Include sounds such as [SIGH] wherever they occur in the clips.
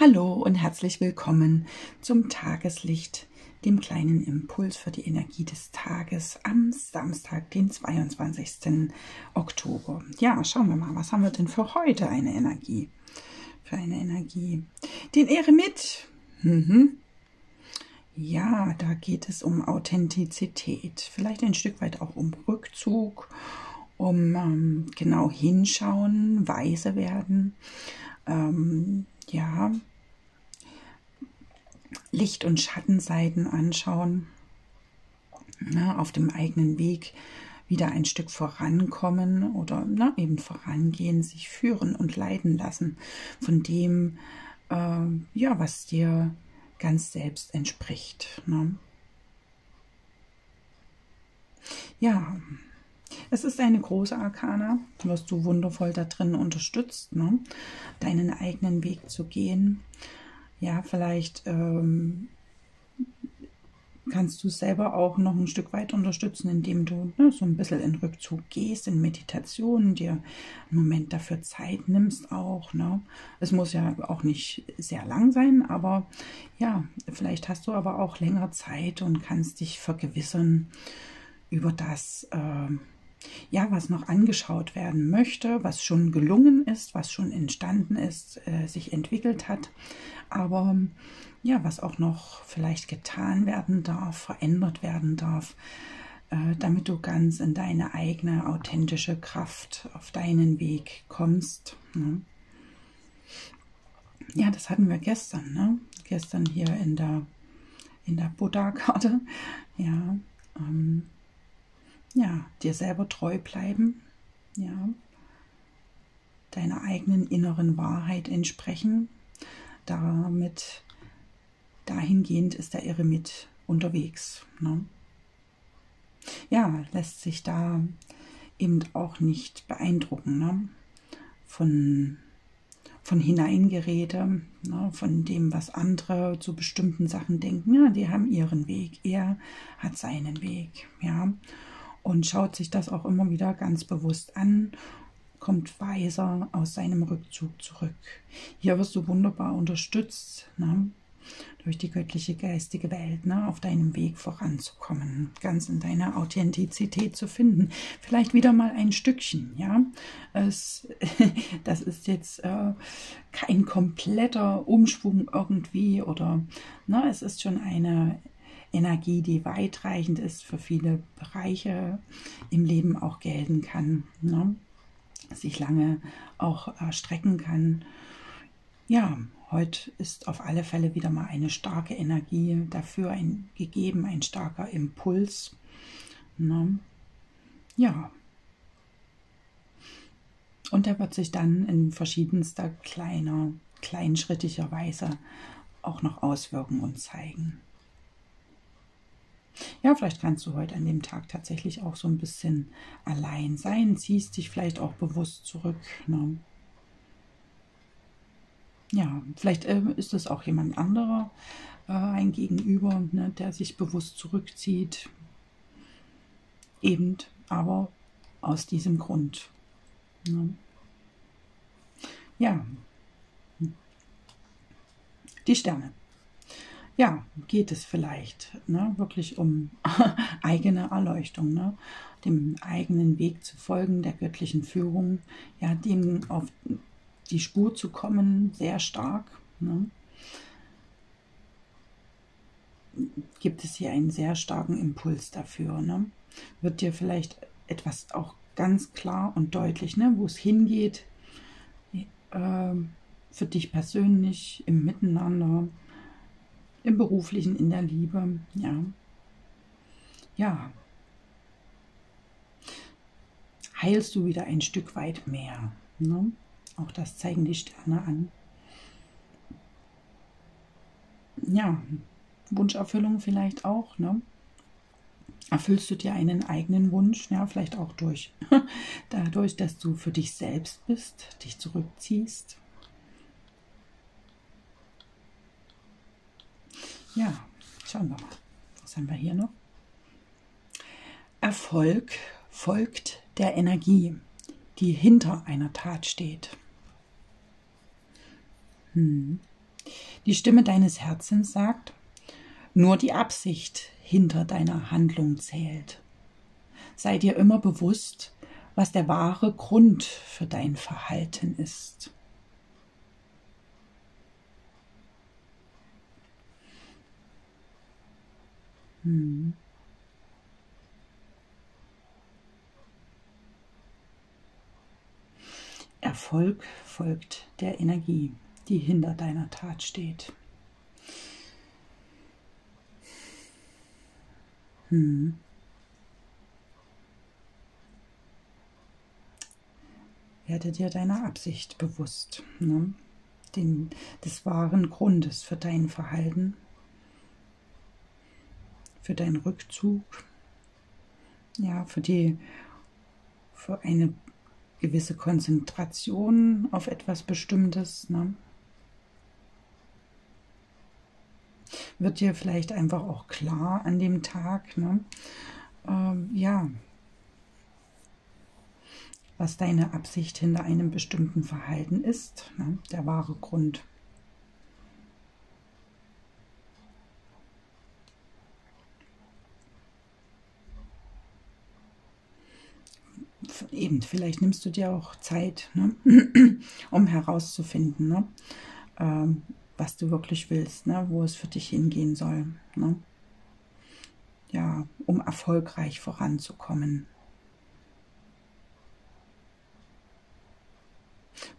Hallo und herzlich willkommen zum Tageslicht, dem kleinen Impuls für die Energie des Tages am Samstag, den 22. Oktober. Ja, schauen wir mal, was haben wir denn für heute eine Energie? Für eine Energie. Den Eremit. Mhm. Ja, da geht es um Authentizität, vielleicht ein Stück weit auch um Rückzug, um ähm, genau hinschauen, weise werden. Ähm, ja, Licht- und Schattenseiten anschauen, na, auf dem eigenen Weg wieder ein Stück vorankommen oder na, eben vorangehen, sich führen und leiten lassen von dem, äh, ja, was dir ganz selbst entspricht. Ne? Ja, es ist eine große Arkana, wirst du wundervoll da drin unterstützt, ne? deinen eigenen Weg zu gehen. Ja, vielleicht ähm, kannst du selber auch noch ein Stück weit unterstützen, indem du ne, so ein bisschen in Rückzug gehst, in Meditation, dir einen Moment dafür Zeit nimmst auch. Ne? Es muss ja auch nicht sehr lang sein, aber ja, vielleicht hast du aber auch länger Zeit und kannst dich vergewissern über das, äh, ja, was noch angeschaut werden möchte, was schon gelungen ist, was schon entstanden ist, äh, sich entwickelt hat, aber ja, was auch noch vielleicht getan werden darf, verändert werden darf, äh, damit du ganz in deine eigene authentische Kraft auf deinen Weg kommst. Ne? Ja, das hatten wir gestern, ne? Gestern hier in der in der Buddha-Karte. Ja, ähm, ja, dir selber treu bleiben, ja, deiner eigenen inneren Wahrheit entsprechen. Damit dahingehend ist der Eremit unterwegs. Ne? Ja, lässt sich da eben auch nicht beeindrucken ne? von, von Hineingerede, ne? von dem, was andere zu bestimmten Sachen denken. Ja, die haben ihren Weg, er hat seinen Weg. Ja, und schaut sich das auch immer wieder ganz bewusst an, kommt weiser aus seinem Rückzug zurück. Hier wirst du wunderbar unterstützt ne, durch die göttliche geistige Welt, ne, auf deinem Weg voranzukommen, ganz in deiner Authentizität zu finden. Vielleicht wieder mal ein Stückchen, ja. Es, [LAUGHS] das ist jetzt äh, kein kompletter Umschwung irgendwie oder ne, es ist schon eine Energie, die weitreichend ist, für viele Bereiche im Leben auch gelten kann, ne? sich lange auch erstrecken kann. Ja, heute ist auf alle Fälle wieder mal eine starke Energie dafür ein, gegeben, ein starker Impuls. Ne? Ja. Und der wird sich dann in verschiedenster kleiner, kleinschrittiger Weise auch noch auswirken und zeigen. Ja, vielleicht kannst du heute an dem Tag tatsächlich auch so ein bisschen allein sein, ziehst dich vielleicht auch bewusst zurück. Ne? Ja, vielleicht äh, ist es auch jemand anderer, äh, ein Gegenüber, ne, der sich bewusst zurückzieht. Eben, aber aus diesem Grund. Ne? Ja, die Sterne ja, geht es vielleicht ne, wirklich um [LAUGHS] eigene Erleuchtung, ne, dem eigenen Weg zu folgen, der göttlichen Führung, ja, dem auf die Spur zu kommen, sehr stark. Ne. Gibt es hier einen sehr starken Impuls dafür? Ne? Wird dir vielleicht etwas auch ganz klar und deutlich, ne, wo es hingeht, äh, für dich persönlich, im Miteinander, im beruflichen, in der Liebe, ja. Ja. Heilst du wieder ein Stück weit mehr. Ne? Auch das zeigen die Sterne an. Ja, Wunscherfüllung vielleicht auch, ne? Erfüllst du dir einen eigenen Wunsch, ja, vielleicht auch durch [LAUGHS] dadurch, dass du für dich selbst bist, dich zurückziehst, Ja, schauen wir mal. Was haben wir hier noch? Erfolg folgt der Energie, die hinter einer Tat steht. Hm. Die Stimme deines Herzens sagt, nur die Absicht hinter deiner Handlung zählt. Sei dir immer bewusst, was der wahre Grund für dein Verhalten ist. Hm. Erfolg folgt der Energie, die hinter deiner Tat steht. Hm. Werde dir deiner Absicht bewusst, ne? Den, des wahren Grundes für dein Verhalten, für deinen Rückzug, ja, für die, für eine gewisse Konzentration auf etwas Bestimmtes. Ne? Wird dir vielleicht einfach auch klar an dem Tag, ne? Ähm, ja, was deine Absicht hinter einem bestimmten Verhalten ist, ne? der wahre Grund. Eben, vielleicht nimmst du dir auch Zeit, ne? [CLEARS THROAT] um herauszufinden, ne? ähm, was du wirklich willst, ne? wo es für dich hingehen soll. Ne? Ja, um erfolgreich voranzukommen.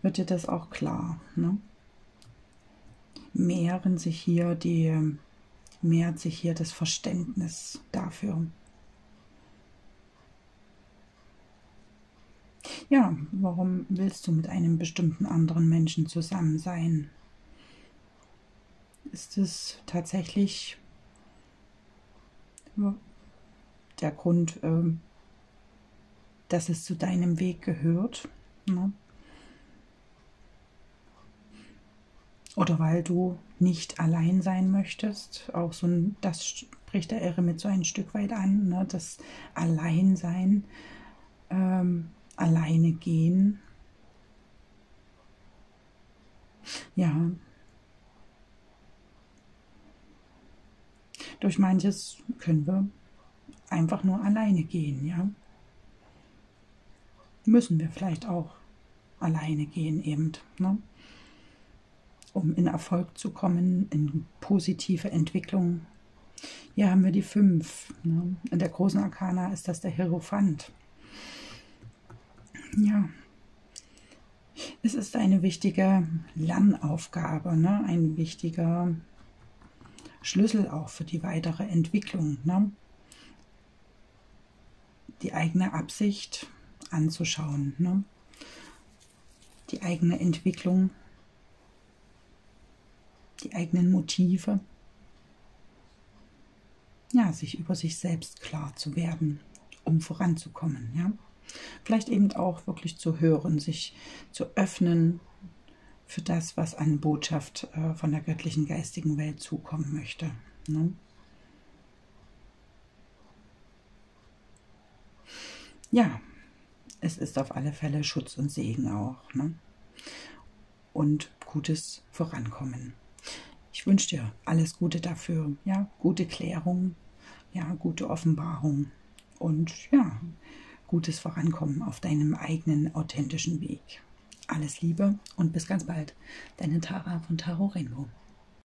Wird dir das auch klar? Ne? Mehren sich hier die, mehrt sich hier das Verständnis dafür. Ja, warum willst du mit einem bestimmten anderen Menschen zusammen sein? Ist es tatsächlich der Grund, ähm, dass es zu deinem Weg gehört? Ne? Oder weil du nicht allein sein möchtest? Auch so ein, das spricht der Irre mit so ein Stück weit an, ne? das Alleinsein. Ähm, alleine gehen. Ja. Durch manches können wir einfach nur alleine gehen, ja. Müssen wir vielleicht auch alleine gehen eben, ne? um in Erfolg zu kommen, in positive Entwicklung. Hier haben wir die fünf. Ne? In der großen Arkana ist das der Hierophant ja, es ist eine wichtige Lernaufgabe, ne? ein wichtiger Schlüssel auch für die weitere Entwicklung. Ne? Die eigene Absicht anzuschauen, ne? die eigene Entwicklung, die eigenen Motive. Ja, sich über sich selbst klar zu werden, um voranzukommen. Ja. Vielleicht eben auch wirklich zu hören, sich zu öffnen für das, was an Botschaft äh, von der göttlichen geistigen Welt zukommen möchte. Ne? Ja, es ist auf alle Fälle Schutz und Segen auch. Ne? Und gutes Vorankommen. Ich wünsche dir alles Gute dafür. Ja, gute Klärung, ja, gute Offenbarung. Und ja, gutes Vorankommen auf deinem eigenen authentischen Weg. Alles Liebe und bis ganz bald. Deine Tara von Taro Rainbow.